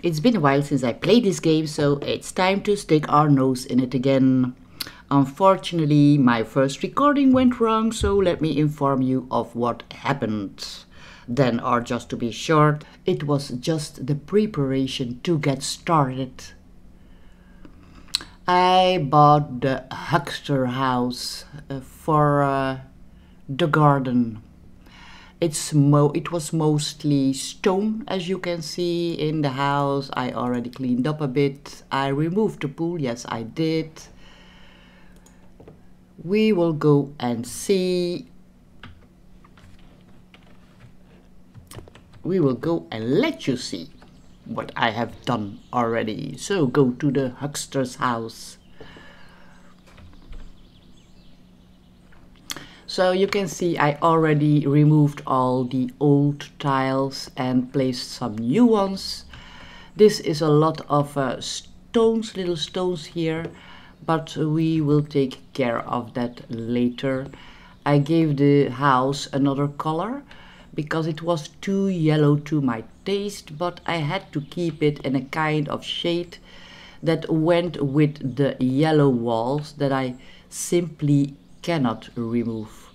It's been a while since I played this game, so it's time to stick our nose in it again. Unfortunately, my first recording went wrong, so let me inform you of what happened. Then, or just to be short, it was just the preparation to get started. I bought the Huckster house uh, for uh, the garden it's mo it was mostly stone as you can see in the house. I already cleaned up a bit. I removed the pool. Yes I did. We will go and see. We will go and let you see what I have done already. So go to the huckster's house So you can see I already removed all the old tiles and placed some new ones. This is a lot of uh, stones, little stones here, but we will take care of that later. I gave the house another color because it was too yellow to my taste, but I had to keep it in a kind of shade that went with the yellow walls that I simply cannot remove.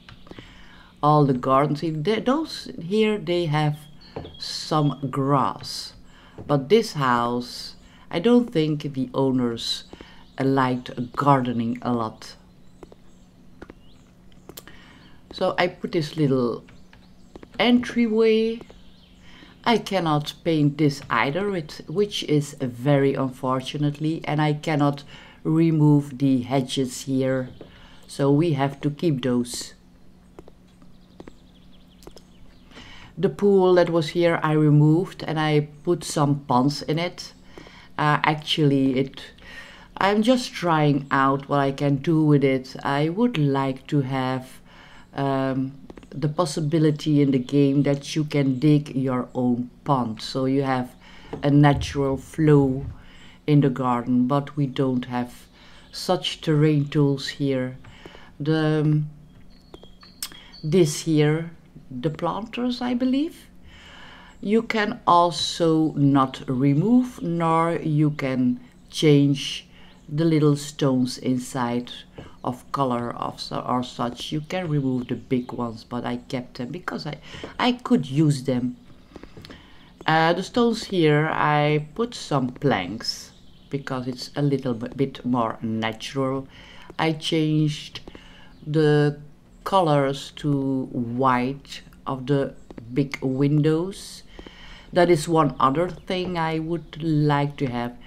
All the gardens, those here, they have some grass. But this house, I don't think the owners liked gardening a lot. So I put this little entryway. I cannot paint this either, which is very unfortunately, and I cannot remove the hedges here so we have to keep those. The pool that was here I removed and I put some ponds in it. Uh, actually it I'm just trying out what I can do with it. I would like to have um, the possibility in the game that you can dig your own pond. So you have a natural flow in the garden, but we don't have such terrain tools here the um, this here the planters I believe. You can also not remove nor you can change the little stones inside of color of or such. You can remove the big ones but I kept them because I I could use them. Uh, the stones here I put some planks because it's a little bit more natural. I changed the colors to white of the big windows. That is one other thing I would like to have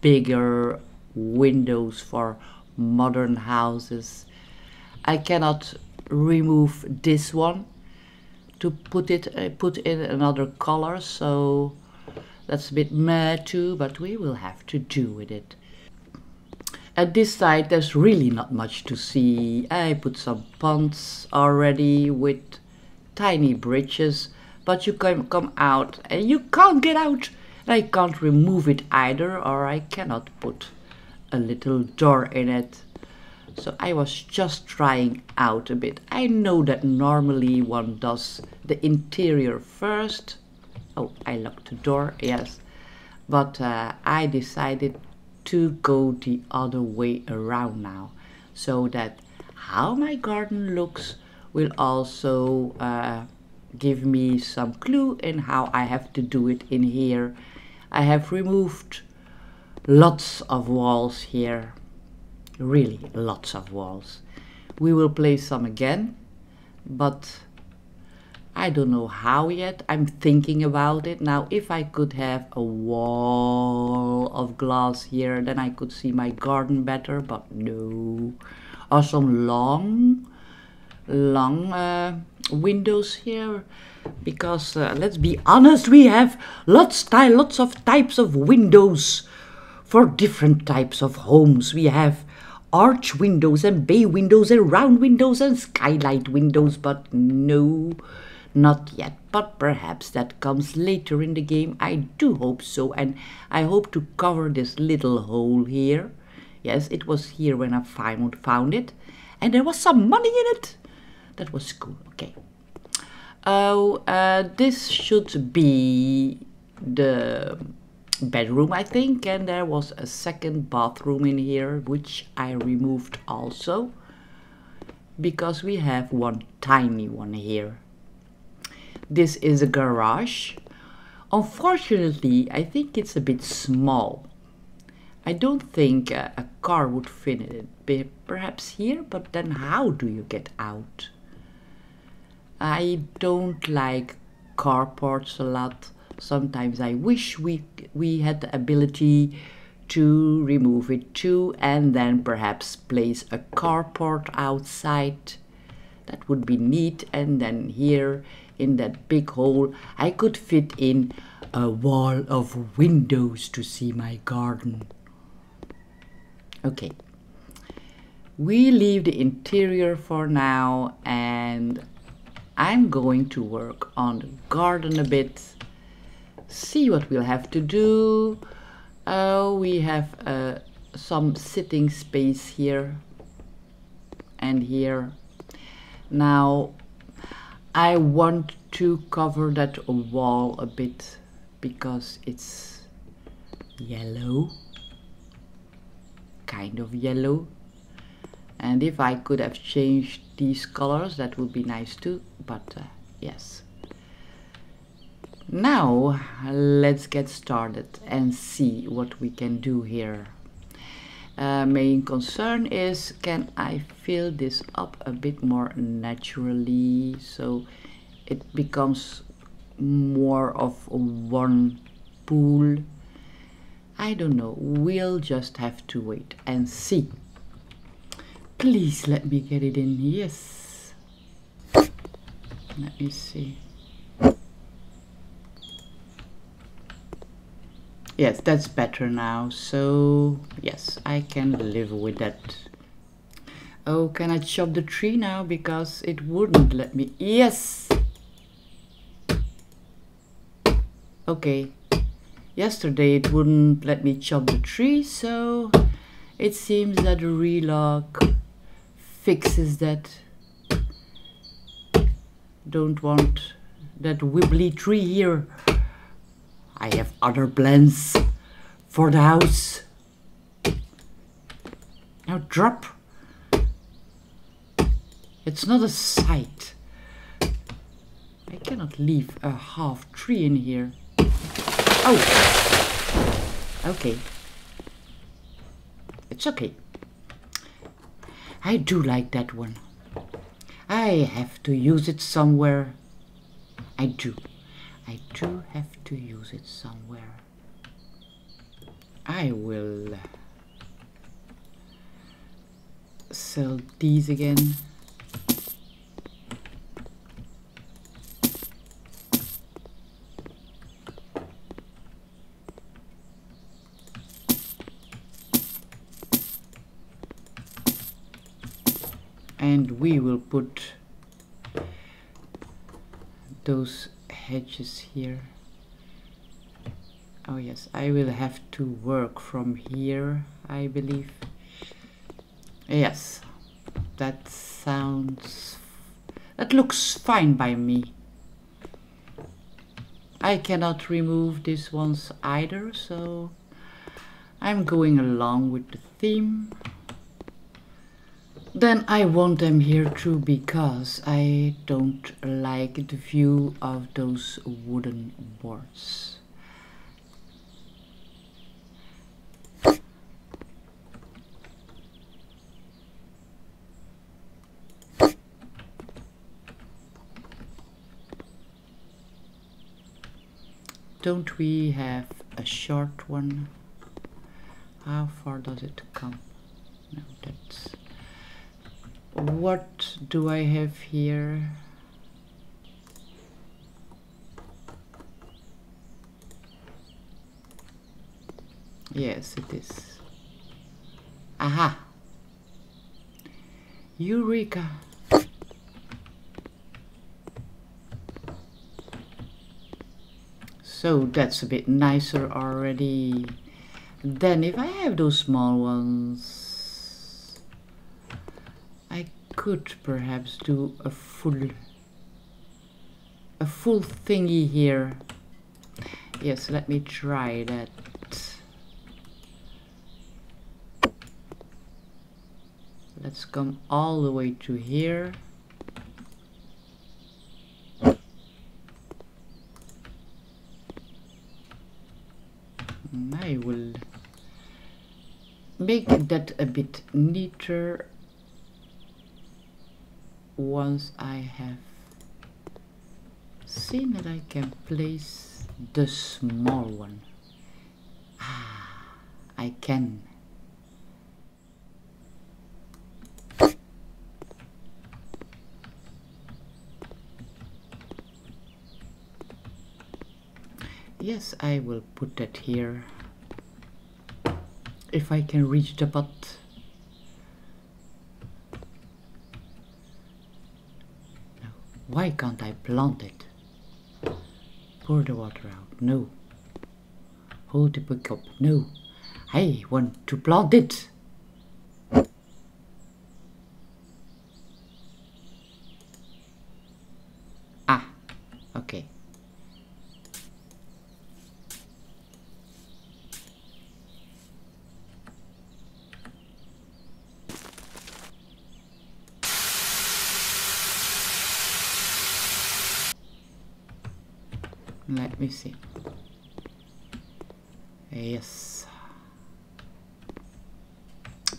bigger windows for modern houses. I cannot remove this one to put it uh, put in another color so that's a bit meh too but we will have to do with it at this side there's really not much to see. I put some ponds already with tiny bridges, but you can come out and you can't get out. I can't remove it either or I cannot put a little door in it. So I was just trying out a bit. I know that normally one does the interior first. Oh, I locked the door, yes. But uh, I decided to go the other way around now so that how my garden looks will also uh, give me some clue in how I have to do it in here. I have removed lots of walls here, really lots of walls. We will place some again, but I don't know how yet. I'm thinking about it. Now, if I could have a wall of glass here, then I could see my garden better, but no. Or some long, long uh, windows here. Because, uh, let's be honest, we have lots, lots of types of windows for different types of homes. We have arch windows and bay windows and round windows and skylight windows, but no not yet, but perhaps that comes later in the game. I do hope so, and I hope to cover this little hole here. Yes, it was here when I found, found it, and there was some money in it. That was cool, okay. Oh, uh, this should be the bedroom, I think, and there was a second bathroom in here, which I removed also because we have one tiny one here. This is a garage. Unfortunately, I think it's a bit small. I don't think a, a car would fit it. Perhaps here, but then how do you get out? I don't like carports a lot. Sometimes I wish we we had the ability to remove it too and then perhaps place a carport outside. That would be neat and then here in that big hole I could fit in a wall of windows to see my garden. Okay. We leave the interior for now and I'm going to work on the garden a bit, see what we'll have to do. Uh, we have uh, some sitting space here and here. Now I want to cover that wall a bit because it's yellow, kind of yellow. And if I could have changed these colors, that would be nice too, but uh, yes. Now let's get started and see what we can do here. Uh, main concern is can I fill this up a bit more naturally so it becomes more of one pool. I don't know, we'll just have to wait and see. Please let me get it in, yes. Let me see. Yes, that's better now. So, yes, I can live with that. Oh, can I chop the tree now? Because it wouldn't let me. Yes! Okay. Yesterday it wouldn't let me chop the tree, so it seems that the relog fixes that. Don't want that wibbly tree here. I have other plans for the house. Now drop. It's not a sight. I cannot leave a half tree in here. Oh! Okay. It's okay. I do like that one. I have to use it somewhere. I do. I do have to use it somewhere. I will uh, sell these again. And we will put those hedges here. Oh yes I will have to work from here I believe. Yes that sounds that looks fine by me. I cannot remove these ones either so I'm going along with the theme then I want them here too because I don't like the view of those wooden boards. Don't we have a short one? How far does it come? No, that's what do I have here? Yes, it is. Aha! Eureka! So that's a bit nicer already. Then if I have those small ones, could perhaps do a full a full thingy here. Yes let me try that. Let's come all the way to here. I will make that a bit neater once I have seen that I can place the small one. Ah, I can. Yes, I will put that here. If I can reach the pot. No. Why can't I plant it? Pour the water out. No. Hold the book up. No. I want to plant it. Ah, okay. Let me see. Yes.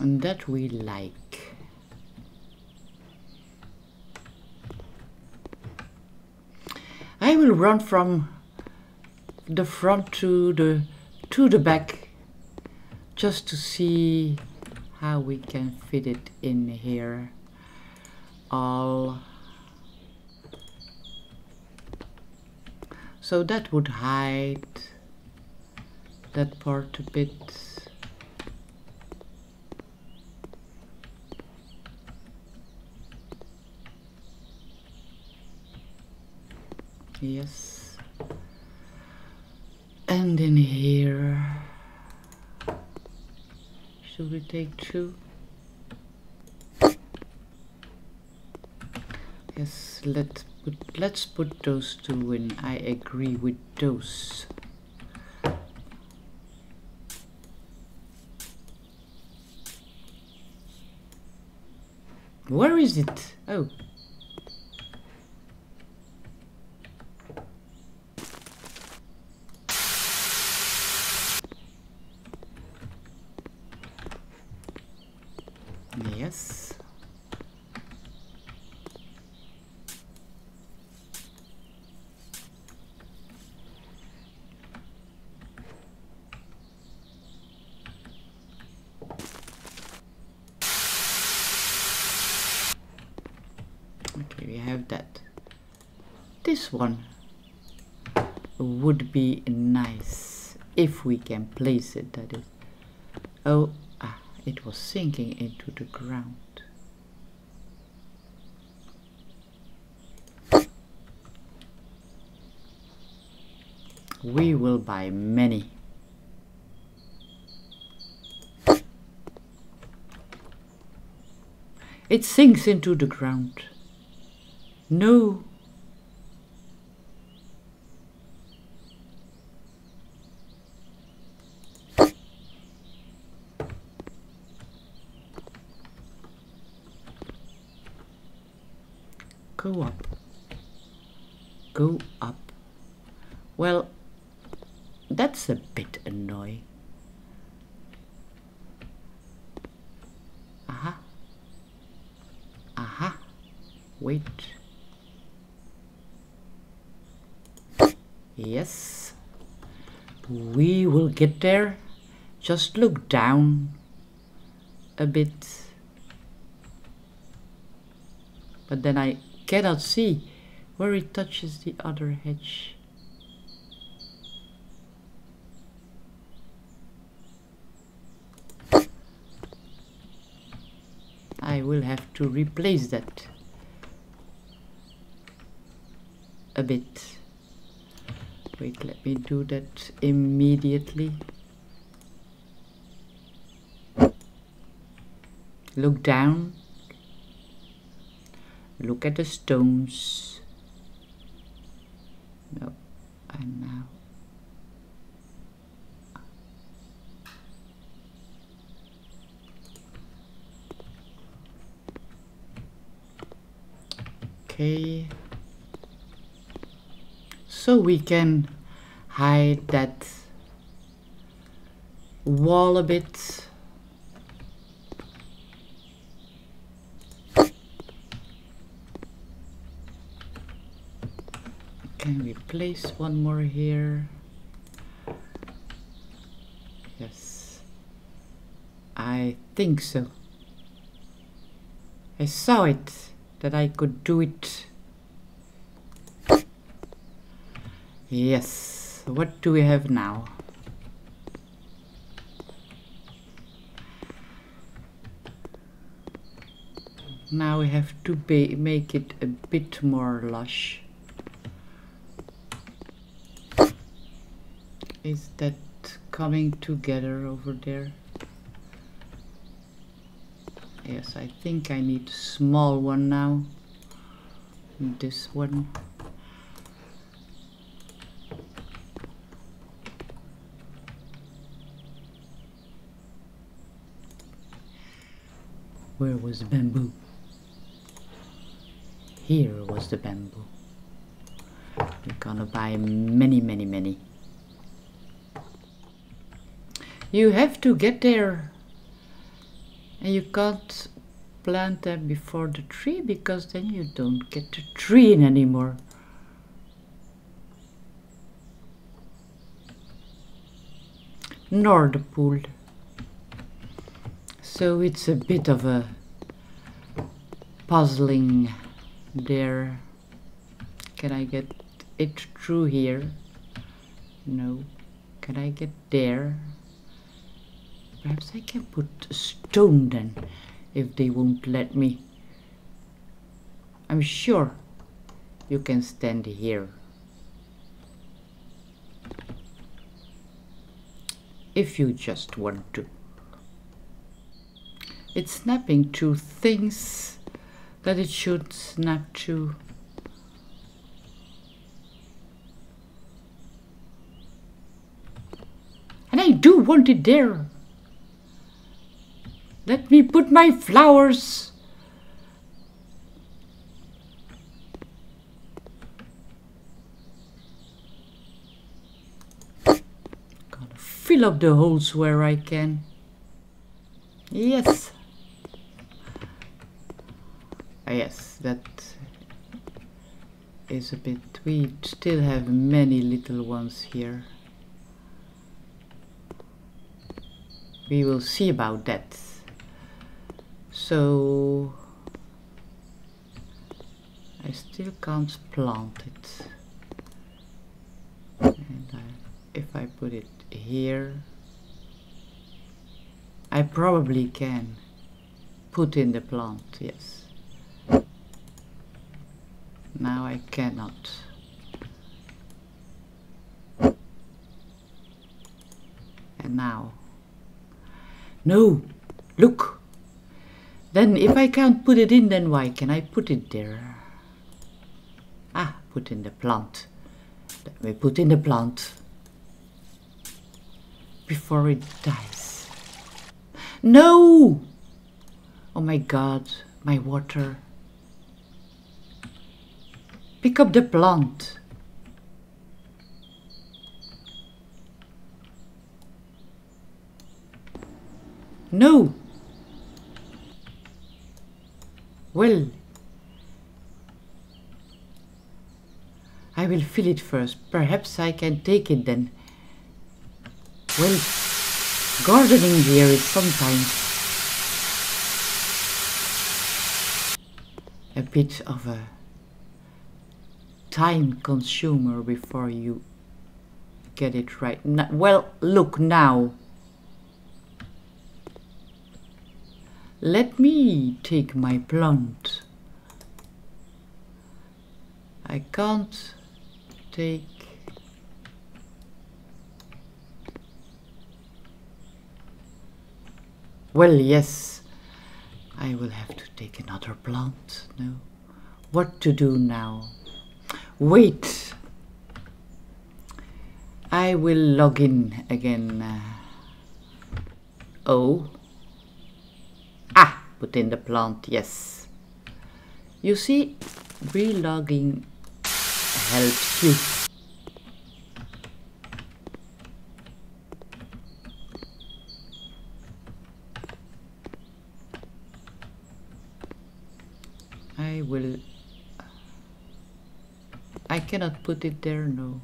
And that we like. I will run from the front to the to the back just to see how we can fit it in here all so that would hide that part a bit. Yes. And in here should we take two? Yes let put let's put those two in. I agree with those. Where is it? Oh yes okay we have that this one would be nice if we can place it that is. Oh ah, it was sinking into the ground. We will buy many. It sinks into the ground. No go up go up? Well that's a bit annoying. Aha aha wait. Yes. We will get there. Just look down a bit. But then I cannot see where it touches the other hedge I will have to replace that a bit. Wait let me do that immediately. Look down. Look at the stones now. Okay. So we can hide that wall a bit. Place one more here? Yes. I think so. I saw it, that I could do it. Yes. What do we have now? Now we have to make it a bit more lush. Is that coming together over there? Yes, I think I need small one now. This one. Where was the bamboo? Here was the bamboo. We're gonna buy many, many, many. You have to get there. And you can't plant them before the tree because then you don't get the tree in anymore. Nor the pool. So it's a bit of a puzzling there. Can I get it through here? No. Can I get there? Perhaps I can put a stone then, if they won't let me. I'm sure you can stand here. If you just want to. It's snapping to things that it should snap to. And I do want it there. Let me put my flowers. Gotta fill up the holes where I can. Yes. Ah, yes, that is a bit... We still have many little ones here. We will see about that. So... I still can't plant it. And I, if I put it here... I probably can put in the plant, yes. Now I cannot. And now. No! Look! Then if I can't put it in, then why can I put it there? Ah, put in the plant. Let me put in the plant. Before it dies. No! Oh my god, my water. Pick up the plant. No! Well, I will fill it first. Perhaps I can take it then. Well, gardening here is sometimes a bit of a time consumer before you get it right. well, look now. Let me take my plant. I can't take Well, yes, I will have to take another plant. No. What to do now? Wait. I will log in again. Uh, oh. Put in the plant, yes. You see, relogging helps you. I will I cannot put it there no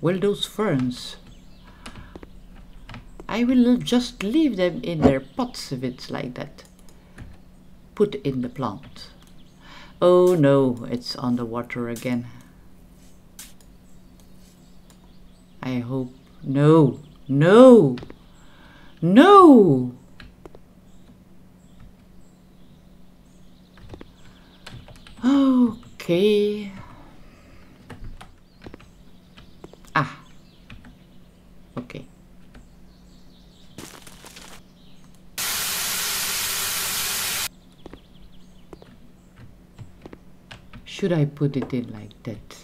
Well those ferns I will just leave them in their pots if it's like that. Put in the plant. Oh no, it's underwater again. I hope. No, no, no! Okay. Ah. Okay. Should I put it in like that?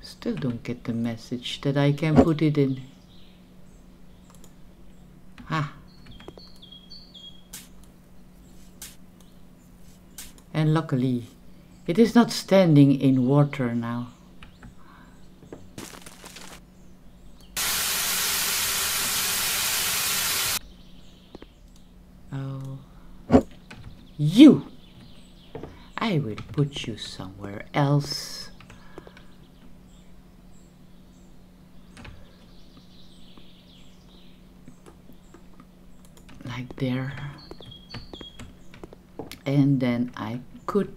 Still don't get the message that I can put it in. Ah. Luckily, it is not standing in water now. Oh. You! I will put you somewhere else. Like there. And then I could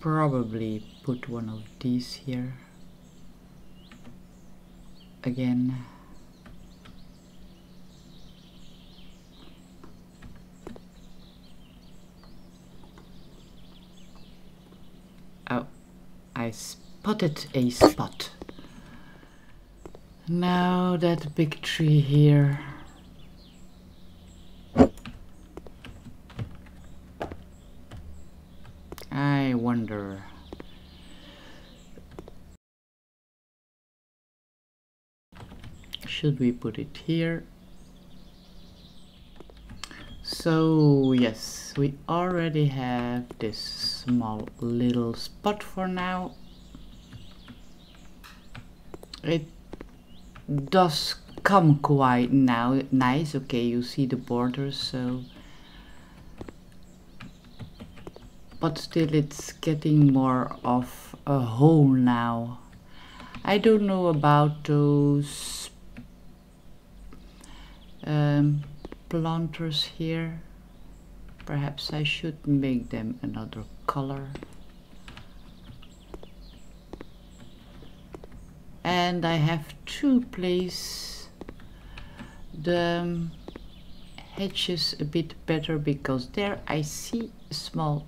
probably put one of these here again. Oh, I spotted a spot. Now that big tree here. I wonder. Should we put it here? So yes, we already have this small little spot for now. It does come quite now nice. Okay, you see the borders, so but still it's getting more of a hole now. I don't know about those um, planters here. Perhaps I should make them another color. And I have to place the hedges a bit better because there I see a small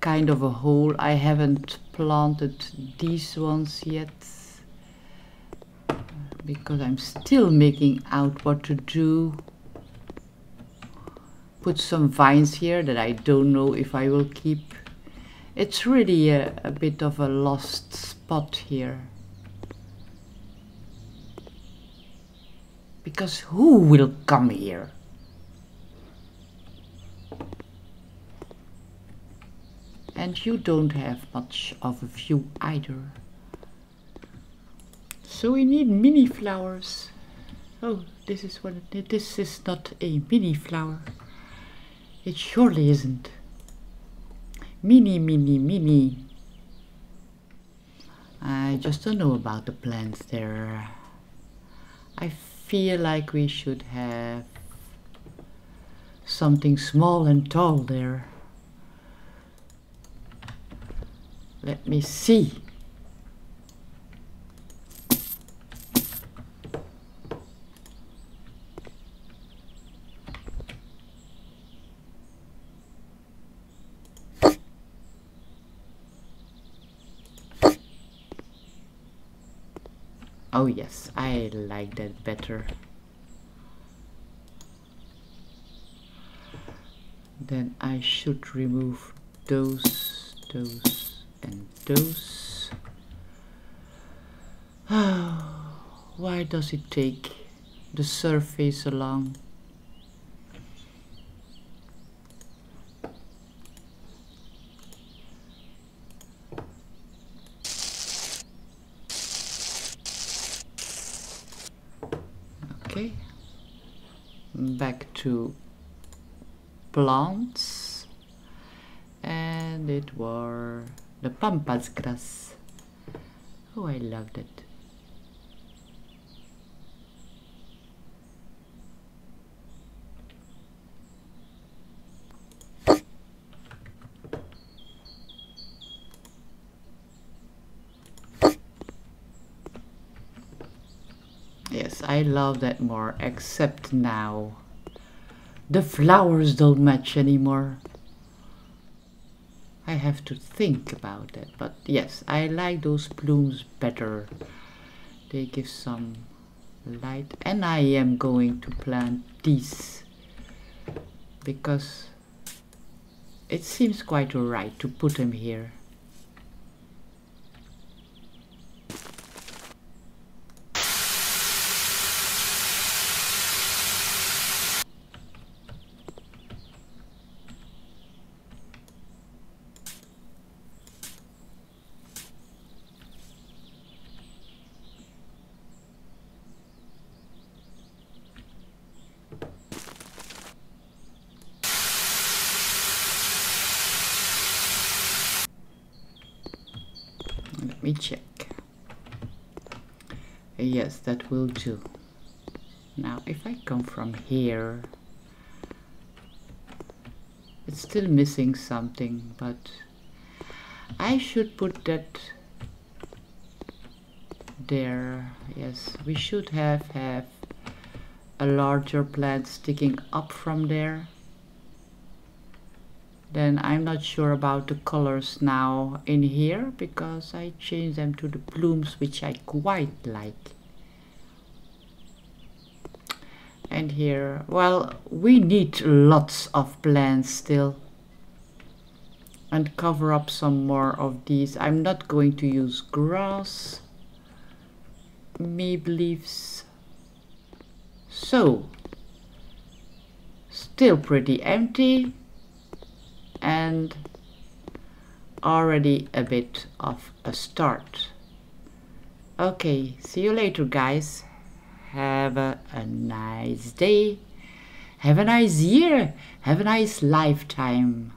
kind of a hole. I haven't planted these ones yet because I'm still making out what to do. Put some vines here that I don't know if I will keep. It's really a, a bit of a lost spot here. Because who will come here? and you don't have much of a view either. So we need mini flowers. Oh, this is what it, this is not a mini flower. It surely isn't. Mini, mini, mini. I just don't know about the plants there. I feel like we should have something small and tall there. Let me see. Oh yes, I like that better. Then I should remove those, those and those. Why does it take the surface along? Okay. Back to plants. And it were the pampas grass. Oh I loved it Yes, I love that more, except now. The flowers don't match anymore. I have to think about that, but yes, I like those plumes better. They give some light, and I am going to plant these because it seems quite alright to put them here. Let me check. Yes, that will do. Now, if I come from here, it's still missing something, but I should put that there. Yes, we should have, have a larger plant sticking up from there then I'm not sure about the colors now in here because I changed them to the plumes which I quite like. And here well we need lots of plants still and cover up some more of these. I'm not going to use grass maybe leaves. So still pretty empty and already a bit of a start. Okay, see you later guys. Have a, a nice day. Have a nice year. Have a nice lifetime.